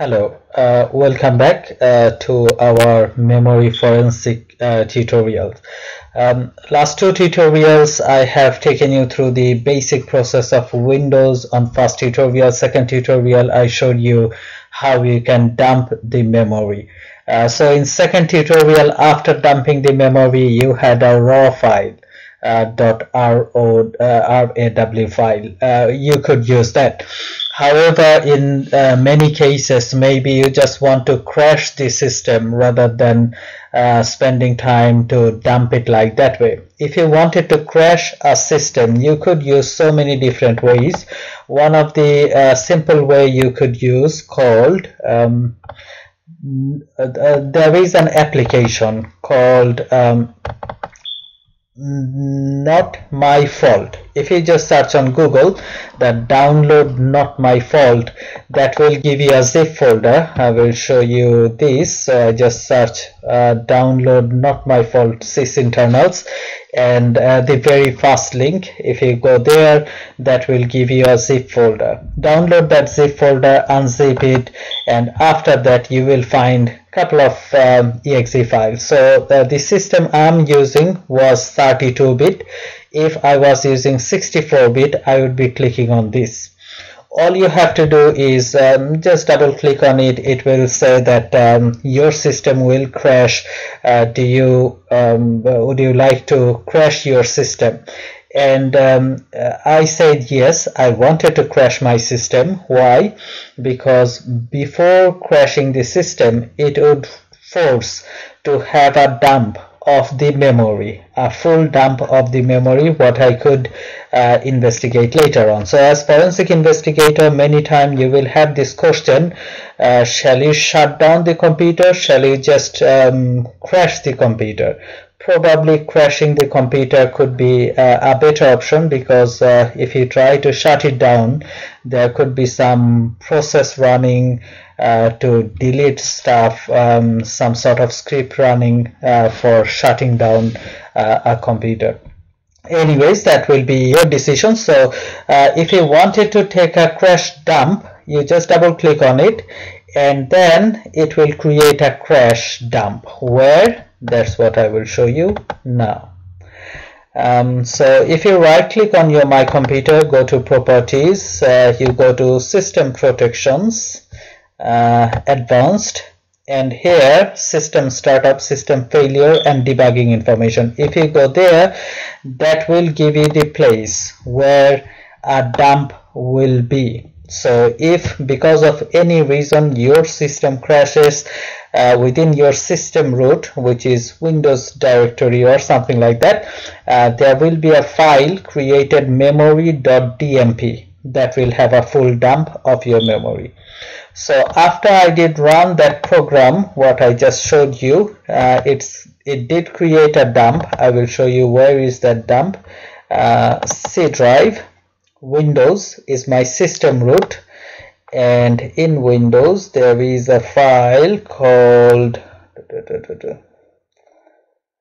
Hello, uh, welcome back uh, to our memory forensic uh, tutorials. Um, last two tutorials I have taken you through the basic process of Windows on first tutorial. Second tutorial I showed you how you can dump the memory. Uh, so in second tutorial after dumping the memory you had a raw file uh, dot uh, raw file. Uh, you could use that However, in uh, many cases, maybe you just want to crash the system rather than uh, spending time to dump it like that way. If you wanted to crash a system, you could use so many different ways. One of the uh, simple way you could use called um, uh, there is an application called um, not my fault. If you just search on google that download NotMyFault that will give you a zip folder. I will show you this. I just search uh, download NotMyFault sys internals and uh, the very first link. If you go there that will give you a zip folder. Download that zip folder unzip it and after that you will find couple of um, exe files. So uh, the system i'm using was 32 bit. If i was using 64 bit i would be clicking on this. All you have to do is um, just double click on it. It will say that um, your system will crash. Uh, do you um, would you like to crash your system and um, uh, I said yes I wanted to crash my system. Why? Because before crashing the system it would force to have a dump of the memory a full dump of the memory what I could uh, investigate later on. So as forensic investigator many times you will have this question uh, shall you shut down the computer? Shall you just um, crash the computer probably crashing the computer could be uh, a better option because uh, if you try to shut it down there could be some process running uh, to delete stuff um, some sort of script running uh, for shutting down uh, a computer. Anyways that will be your decision. So uh, if you wanted to take a crash dump you just double click on it and then it will create a crash dump where that's what I will show you now. Um, so if you right click on your my computer go to properties uh, you go to system protections uh, advanced and here system startup system failure and debugging information. If you go there that will give you the place where a dump will be. So if because of any reason your system crashes uh, within your system root which is windows directory or something like that uh, there will be a file created memory.dmp that will have a full dump of your memory. So after I did run that program what I just showed you uh, it's it did create a dump. I will show you where is that dump. Uh, C drive Windows is my system root and in Windows there is a file called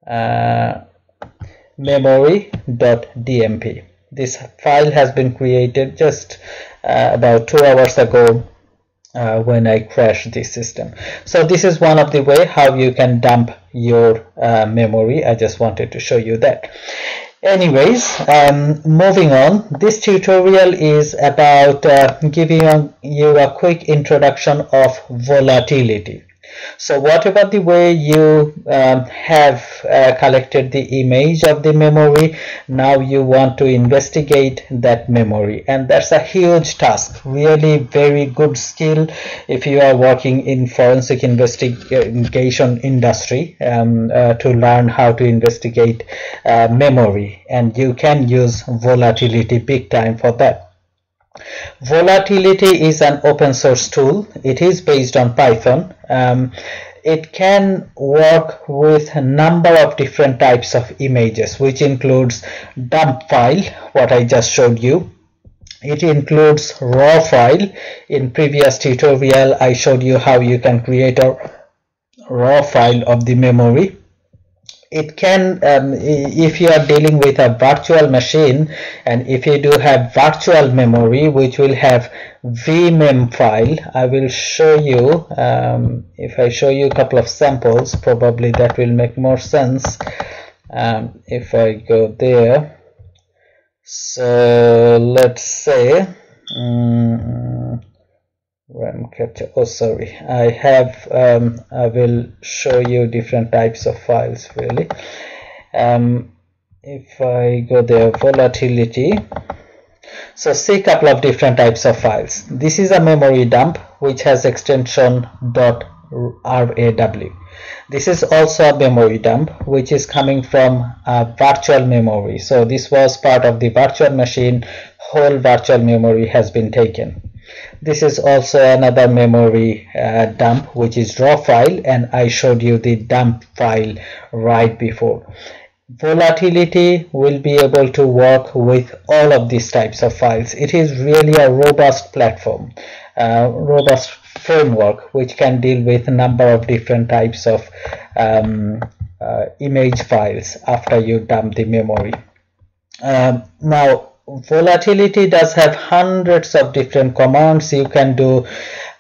uh, memory.dmp this file has been created just uh, about two hours ago uh, when I crashed this system. So this is one of the way how you can dump your uh, memory. I just wanted to show you that anyways um, moving on. This tutorial is about uh, giving you a quick introduction of volatility so whatever the way you um, have uh, collected the image of the memory? Now you want to investigate that memory and that's a huge task really very good skill if you are working in forensic investigation industry um, uh, to learn how to investigate uh, memory and you can use volatility big time for that Volatility is an open source tool. It is based on Python. Um, it can work with a number of different types of images, which includes dump file, what I just showed you. It includes raw file. In previous tutorial, I showed you how you can create a raw file of the memory. It can um, if you are dealing with a virtual machine and if you do have virtual memory which will have vmem file i will show you um, if i show you a couple of samples probably that will make more sense um, if i go there. So let's say um, RAM capture oh sorry. I have um, I will show you different types of files really. Um, if I go there volatility. So see a couple of different types of files. This is a memory dump which has extension .raw this is also a memory dump which is coming from a virtual memory. So this was part of the virtual machine. Whole virtual memory has been taken this is also another memory uh, dump which is raw file and I showed you the dump file right before. Volatility will be able to work with all of these types of files. It is really a robust platform uh, robust framework which can deal with a number of different types of um, uh, image files after you dump the memory. Um, now volatility does have hundreds of different commands. You can do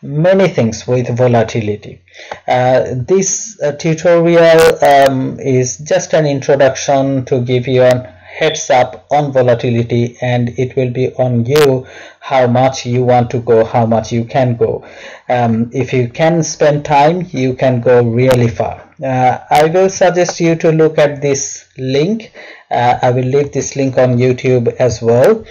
many things with volatility. Uh, this uh, tutorial um, is just an introduction to give you a heads up on volatility and it will be on you how much you want to go how much you can go. Um, if you can spend time you can go really far. Uh, I will suggest you to look at this link. Uh, I will leave this link on YouTube as well.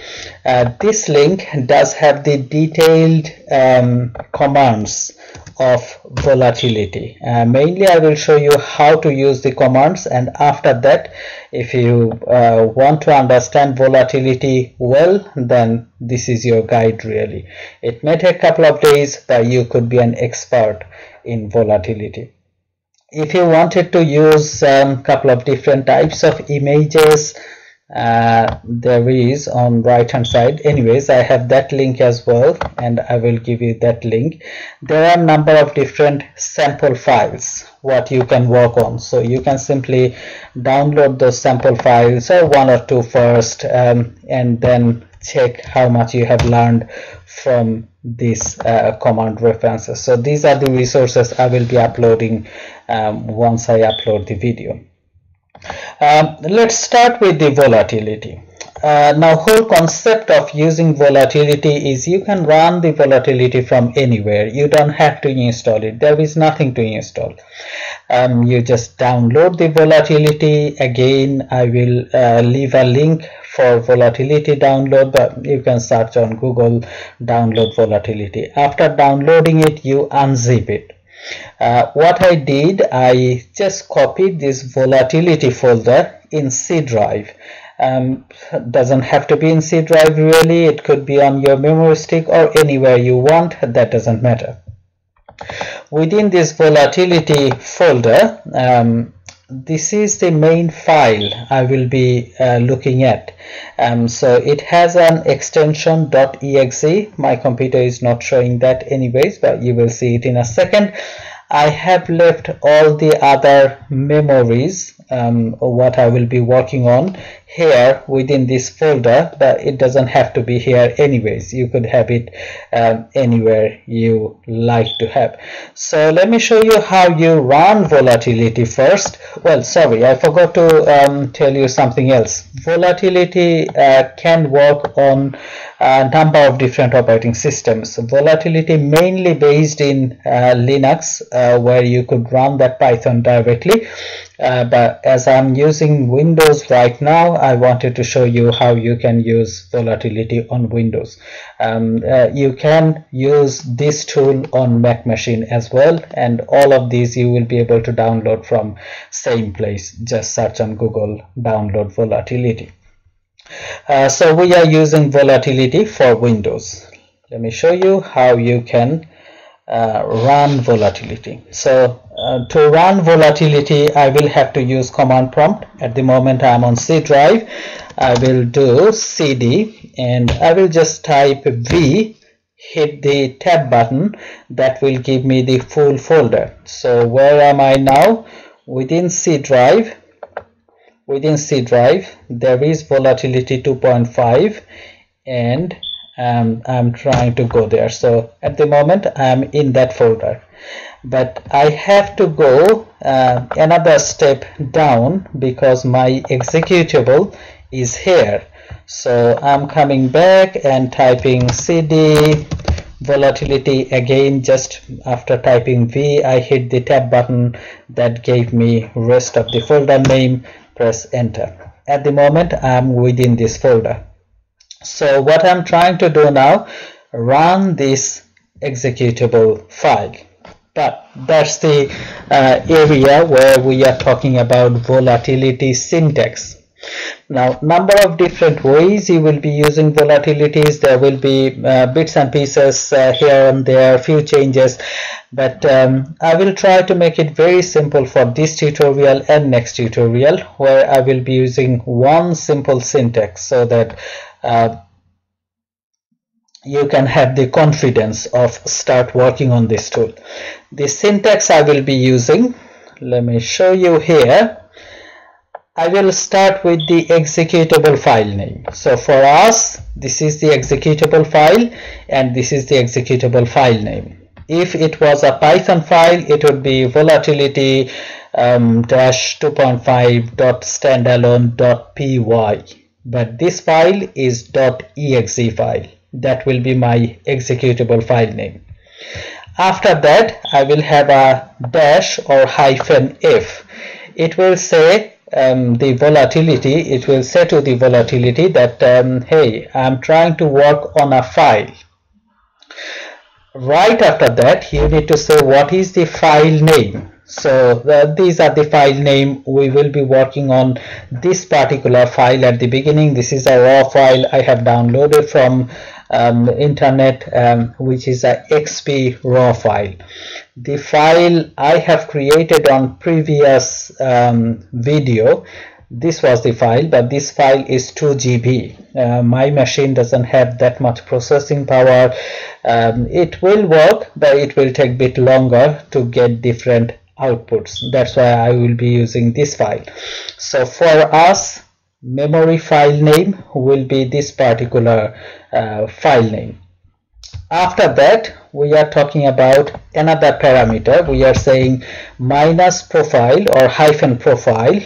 Uh, this link does have the detailed um, commands of volatility. Uh, mainly I will show you how to use the commands and after that if you uh, want to understand volatility well then this is your guide really. It may take a couple of days but you could be an expert in volatility. If you wanted to use a um, couple of different types of images uh, there is on right hand side. Anyways I have that link as well and I will give you that link. There are number of different sample files what you can work on. So you can simply download those sample files or one or two first um, and then check how much you have learned from these uh, command references. So these are the resources I will be uploading um, once I upload the video um, let's start with the volatility. Uh, now whole concept of using volatility is you can run the volatility from anywhere. You don't have to install it. There is nothing to install. Um, you just download the volatility. Again I will uh, leave a link for volatility download but you can search on Google download volatility. After downloading it you unzip it uh, what I did I just copied this volatility folder in C drive. Um, doesn't have to be in C drive really. It could be on your memory stick or anywhere you want. That doesn't matter. Within this volatility folder um, this is the main file I will be uh, looking at. Um, so it has an extension .exe my computer is not showing that anyways but you will see it in a second. I have left all the other memories um, what I will be working on here within this folder but it doesn't have to be here anyways. You could have it um, anywhere you like to have. So let me show you how you run volatility first. Well sorry I forgot to um, tell you something else. Volatility uh, can work on a number of different operating systems. Volatility mainly based in uh, Linux uh, where you could run that Python directly. Uh, but as I'm using Windows right now I wanted to show you how you can use volatility on Windows. Um, uh, you can use this tool on Mac machine as well and all of these you will be able to download from same place. Just search on Google download volatility. Uh, so we are using volatility for Windows. Let me show you how you can uh, run volatility. So uh, to run volatility I will have to use command prompt. At the moment I'm on C drive. I will do cd and I will just type v hit the tab button. That will give me the full folder. So where am I now? Within C drive. Within C drive there is volatility 2.5 and um, I'm trying to go there. So at the moment I'm in that folder but I have to go uh, another step down because my executable is here. So I'm coming back and typing cd volatility again just after typing v I hit the tab button that gave me rest of the folder name press enter. At the moment I'm within this folder. So what I'm trying to do now run this executable file but that's the uh, area where we are talking about volatility syntax. Now number of different ways you will be using volatilities. There will be uh, bits and pieces uh, here and there few changes. But um, I will try to make it very simple for this tutorial and next tutorial where I will be using one simple syntax so that uh, you can have the confidence of start working on this tool. The syntax I will be using let me show you here. I will start with the executable file name. So for us this is the executable file and this is the executable file name. If it was a python file it would be volatility um, dash 2.5 dot standalone dot py. But this file is dot exe file that will be my executable file name. After that I will have a dash or hyphen if. It will say um, the volatility it will say to the volatility that um, hey I'm trying to work on a file. Right after that you need to say what is the file name. So uh, these are the file name we will be working on this particular file at the beginning. This is a raw file I have downloaded from um, internet um, which is a XP raw file. The file I have created on previous um, video this was the file but this file is 2 GB uh, my machine doesn't have that much processing power. Um, it will work but it will take a bit longer to get different outputs. That's why I will be using this file. So for us memory file name will be this particular uh, file name. After that we are talking about another parameter. We are saying minus profile or hyphen profile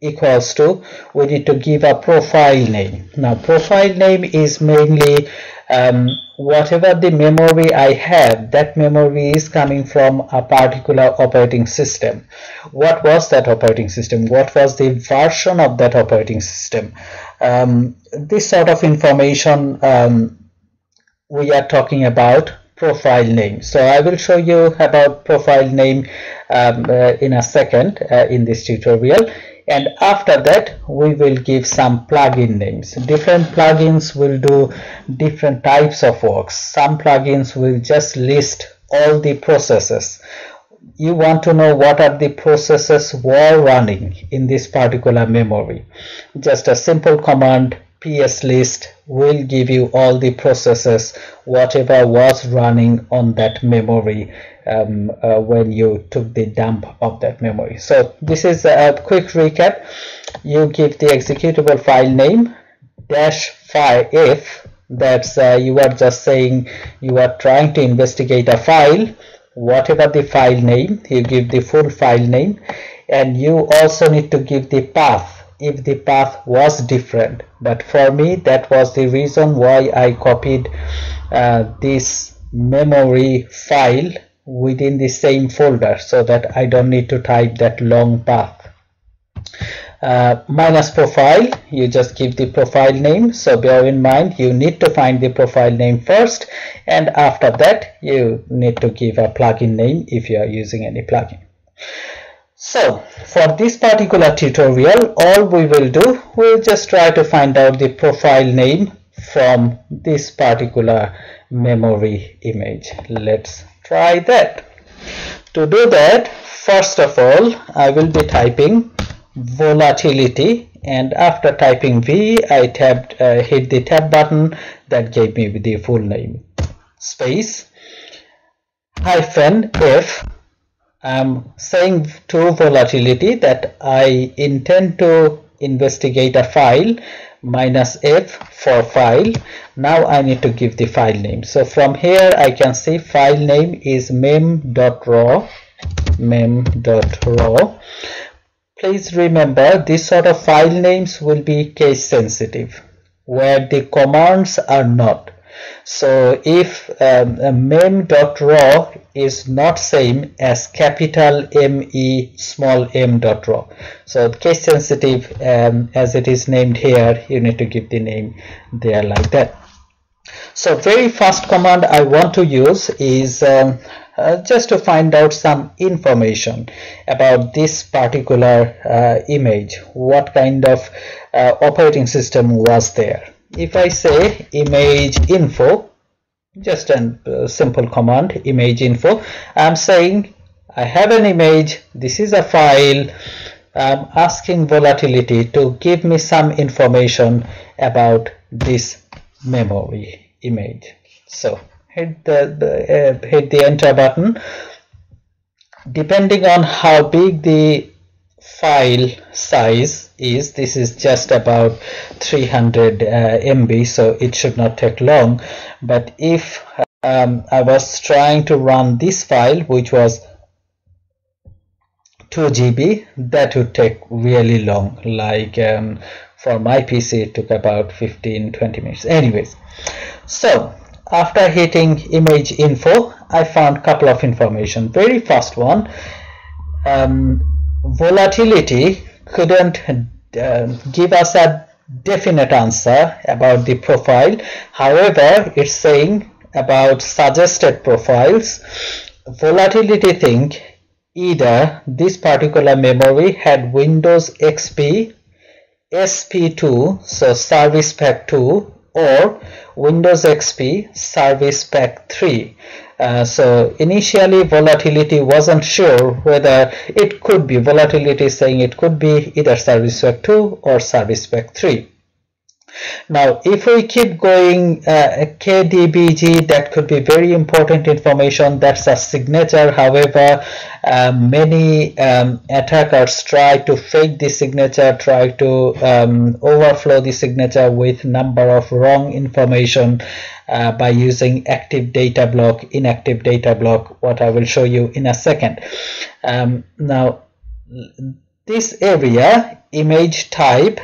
equals to we need to give a profile name. Now profile name is mainly um, whatever the memory I have that memory is coming from a particular operating system. What was that operating system? What was the version of that operating system? Um, this sort of information um, we are talking about profile name. So I will show you about profile name um, uh, in a second uh, in this tutorial and after that we will give some plugin names. Different plugins will do different types of works. Some plugins will just list all the processes. You want to know what are the processes were running in this particular memory. Just a simple command ps list will give you all the processes whatever was running on that memory um, uh, when you took the dump of that memory. So this is a quick recap. You give the executable file name dash file if that's uh, you are just saying you are trying to investigate a file whatever the file name you give the full file name and you also need to give the path if the path was different. But for me that was the reason why I copied uh, this memory file within the same folder so that I don't need to type that long path. Uh, minus profile you just give the profile name. So bear in mind you need to find the profile name first and after that you need to give a plugin name if you are using any plugin so for this particular tutorial all we will do we'll just try to find out the profile name from this particular memory image. Let's try that. To do that first of all I will be typing volatility and after typing V I tapped uh, hit the tab button that gave me the full name. Space hyphen F I'm saying to volatility that I intend to investigate a file minus f for file. Now I need to give the file name. So from here I can see file name is mem.raw mem.raw please remember this sort of file names will be case sensitive where the commands are not so if um, mem.raw is not same as capital me small m dot raw. So case sensitive um, as it is named here you need to give the name there like that. So very first command I want to use is um, uh, just to find out some information about this particular uh, image. What kind of uh, operating system was there if I say image info just a uh, simple command image info I'm saying I have an image this is a file I'm asking volatility to give me some information about this memory image. So hit the, the uh, hit the enter button. Depending on how big the file size is this is just about 300 uh, MB so it should not take long. But if um, I was trying to run this file which was 2 GB that would take really long. Like um, for my PC it took about 15-20 minutes. Anyways so after hitting image info I found couple of information. Very first one um, volatility couldn't uh, give us a definite answer about the profile. However it's saying about suggested profiles. Volatility think either this particular memory had windows xp sp2 so service pack 2 or windows xp service pack 3 uh, so initially volatility wasn't sure whether it could be. Volatility saying it could be either service pack 2 or service pack 3 now if we keep going uh, KDBG that could be very important information. That's a signature. However uh, many um, attackers try to fake the signature try to um, overflow the signature with number of wrong information uh, by using active data block inactive data block what I will show you in a second. Um, now this area image type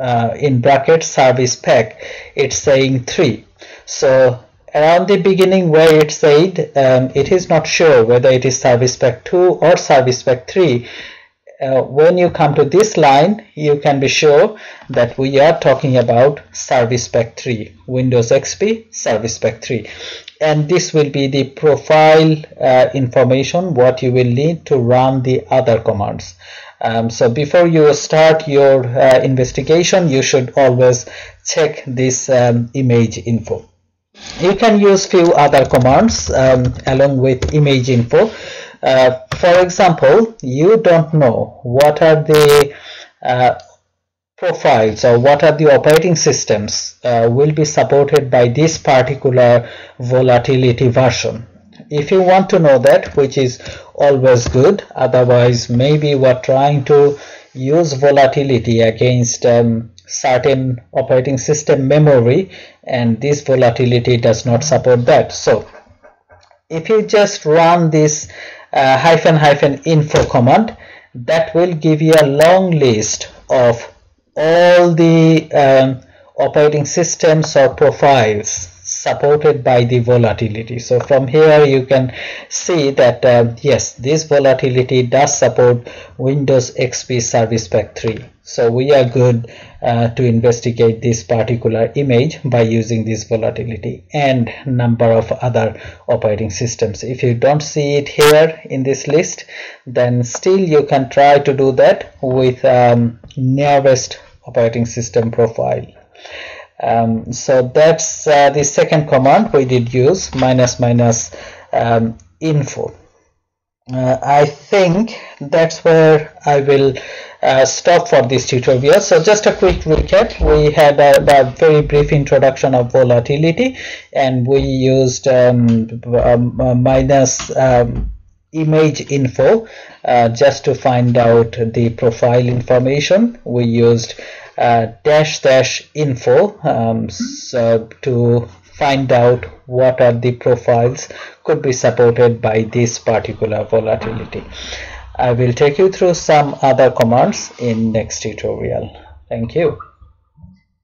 uh, in bracket service pack it's saying 3 so around the beginning where it said um, it is not sure whether it is service pack 2 or service pack 3 uh, when you come to this line you can be sure that we are talking about service pack 3 windows xp service pack 3 and this will be the profile uh, information what you will need to run the other commands um, so before you start your uh, investigation you should always check this um, image info. You can use few other commands um, along with image info. Uh, for example you don't know what are the uh, profiles or what are the operating systems uh, will be supported by this particular volatility version if you want to know that which is always good otherwise maybe we're trying to use volatility against um, certain operating system memory and this volatility does not support that. So if you just run this uh, hyphen hyphen info command that will give you a long list of all the um, operating systems or profiles supported by the volatility. So from here you can see that uh, yes this volatility does support windows xp service pack 3 so we are good uh, to investigate this particular image by using this volatility and number of other operating systems. If you don't see it here in this list then still you can try to do that with um, nearest operating system profile um, so that's uh, the second command we did use minus minus um, info. Uh, I think that's where I will uh, stop for this tutorial. So just a quick recap. We had a, a very brief introduction of volatility and we used um, um, minus um, image info uh, just to find out the profile information. We used uh, dash dash info um, so to find out what are the profiles could be supported by this particular volatility. I will take you through some other commands in next tutorial. Thank you